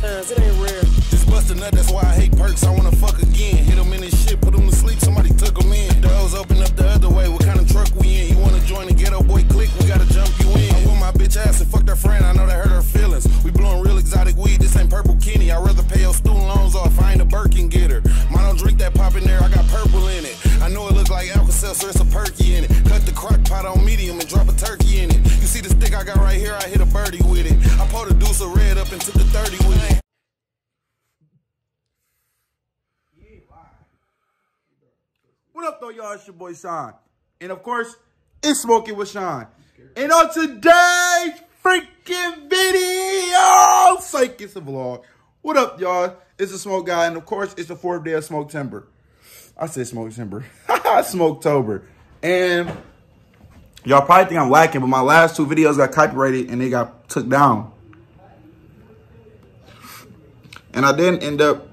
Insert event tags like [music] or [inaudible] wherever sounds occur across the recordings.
times, it ain't rare. Just bust a nut, that's why I hate perks. I wanna fuck again. Hit them in his shit, put them to sleep, somebody took them in. Doors open up the other way, what kind of truck we in? You wanna join the ghetto boy clique, we gotta jump you in. I want my bitch ass and fuck that friend, I know that hurt her feelings. We blowing real exotic weed, this ain't purple Kenny. I'd rather pay your student loans off, I ain't a Birkin getter. Mine don't drink that pop in there, I got purple in it. I know it look like Alka-Seltzer, it's a perky in it. Cut the crock pot on medium and drop a turkey in it. You see the stick I got right here, I hit a birdie What up, though, y'all? It's your boy Shawn. And of course, it's Smoking with Shawn. And on today's freaking video, psych, it's a vlog. What up, y'all? It's the Smoke Guy. And of course, it's the fourth day of Smoke Timber. I said Smoke Timber. [laughs] Smoketober. And y'all probably think I'm lacking, but my last two videos got copyrighted and they got took down. And I didn't end up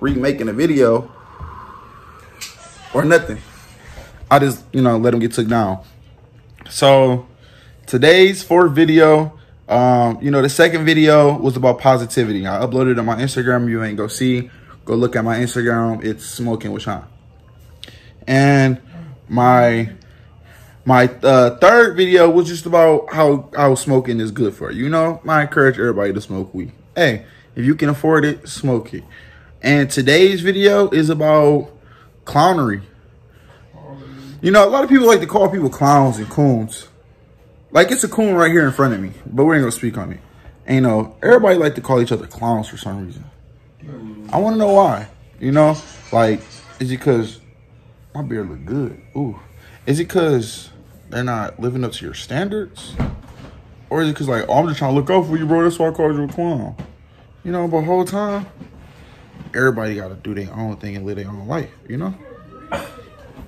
remaking a video or nothing. I just, you know, let them get took down. So today's fourth video, um, you know, the second video was about positivity. I uploaded it on my Instagram. You ain't go see, go look at my Instagram. It's smoking with Shawn. And my my uh, third video was just about how how smoking is good for you. You know, I encourage everybody to smoke weed. Hey, if you can afford it, smoke it. And today's video is about clownery. You know, a lot of people like to call people clowns and coons. Like it's a coon right here in front of me, but we ain't gonna speak on it. And you know, everybody like to call each other clowns for some reason. I want to know why. You know, like is it because my beard look good? Ooh, is it because they're not living up to your standards, or is it because like oh, I'm just trying to look out for you, bro? That's why I called you a clown. You know, but whole time, everybody got to do their own thing and live their own life. You know.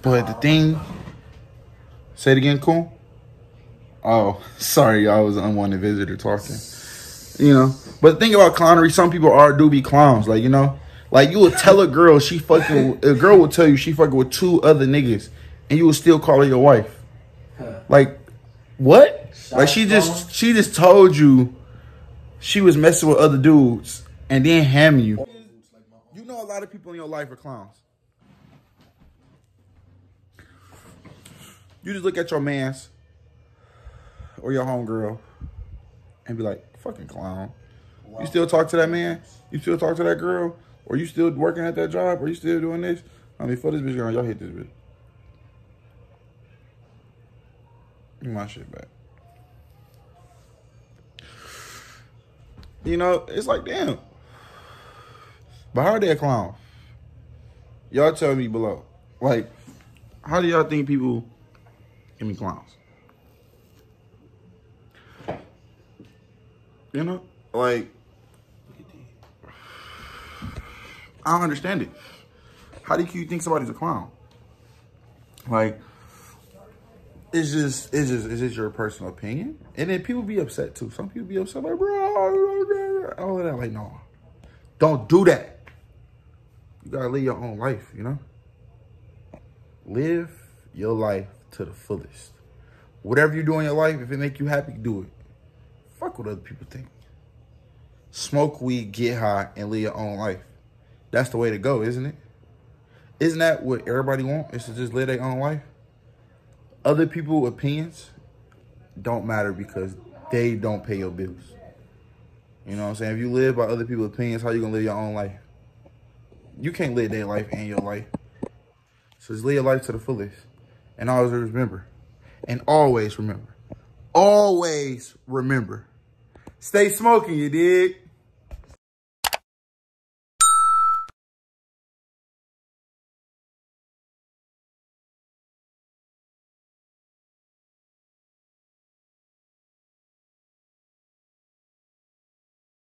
But the thing, say it again, cool. Oh, [laughs] sorry, I was an unwanted visitor talking. You know, but the thing about clownery, some people are do be clowns. Like you know, like you would tell a girl she fucking a girl will tell you she fucking with two other niggas, and you would still call her your wife. Like what? Like she just she just told you she was messing with other dudes and then ham you. You know, a lot of people in your life are clowns. You just look at your man's or your homegirl and be like, fucking clown. Wow. You still talk to that man? You still talk to that girl? Or you still working at that job? Or you still doing this? I mean, for this bitch going, y'all hit this bitch. Give my shit back. You know, it's like, damn. But how are they a clown? Y'all tell me below. Like, how do y'all think people Give me clowns. You know, like I don't understand it. How do you think somebody's a clown? Like, it's just, it's just, it's just your personal opinion. And then people be upset too. Some people be upset, like, bro, all of that. Like, no, don't do that. You gotta live your own life, you know? Live your life to the fullest. Whatever you do in your life, if it make you happy, do it. Fuck what other people think. Smoke weed, get high, and live your own life. That's the way to go, isn't it? Isn't that what everybody want? Is to just live their own life? Other people's opinions don't matter because they don't pay your bills. You know what I'm saying? If you live by other people's opinions, how you gonna live your own life? You can't live their life and your life. So just live your life to the fullest. And always remember, and always remember, always remember, stay smoking, you dig?